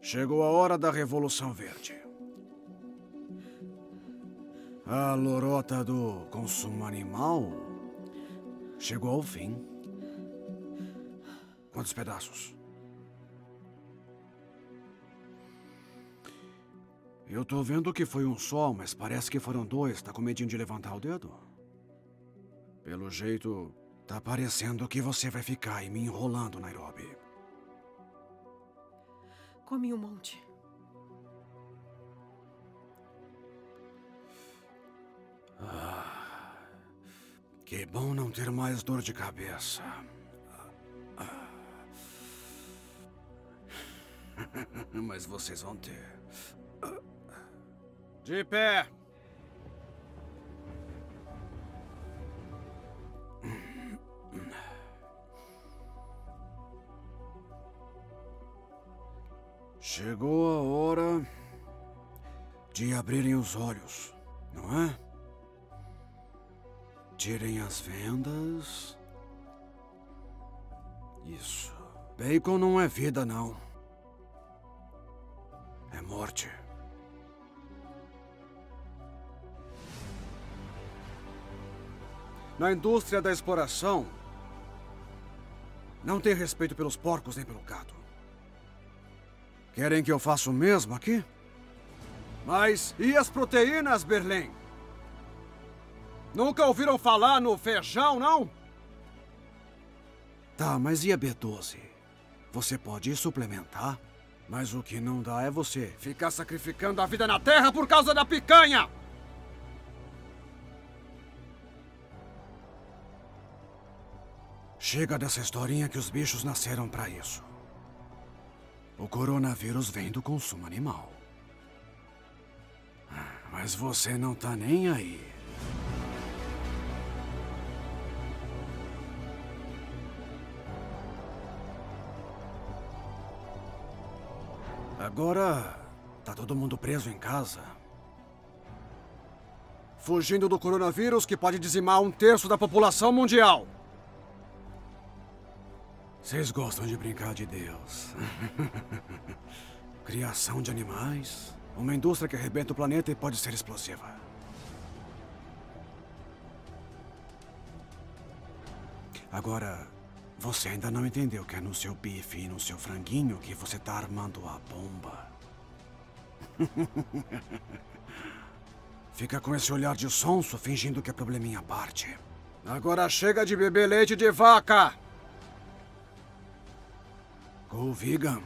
Chegou a hora da Revolução Verde. A lorota do consumo animal chegou ao fim. Quantos pedaços? Eu tô vendo que foi um só, mas parece que foram dois. Tá com medinho de levantar o dedo? Pelo jeito, tá parecendo que você vai ficar aí me enrolando, Nairobi. Comi um monte. Que bom não ter mais dor de cabeça. Mas vocês vão ter. De pé! Chegou a hora de abrirem os olhos, não é? Tirem as vendas. Isso. Bacon não é vida, não. É morte. Na indústria da exploração, não tem respeito pelos porcos nem pelo gado. Querem que eu faça o mesmo aqui? Mas e as proteínas, Berlim? Nunca ouviram falar no feijão, não? Tá, mas e a B12? Você pode suplementar, mas o que não dá é você ficar sacrificando a vida na terra por causa da picanha! Chega dessa historinha que os bichos nasceram para isso. O coronavírus vem do consumo animal. Mas você não tá nem aí. Agora tá todo mundo preso em casa. Fugindo do coronavírus que pode dizimar um terço da população mundial. Vocês gostam de brincar de Deus. Criação de animais. Uma indústria que arrebenta o planeta e pode ser explosiva. Agora, você ainda não entendeu que é no seu bife e no seu franguinho que você tá armando a bomba. Fica com esse olhar de sonso fingindo que é probleminha à parte. Agora chega de beber leite de vaca! Go vegan.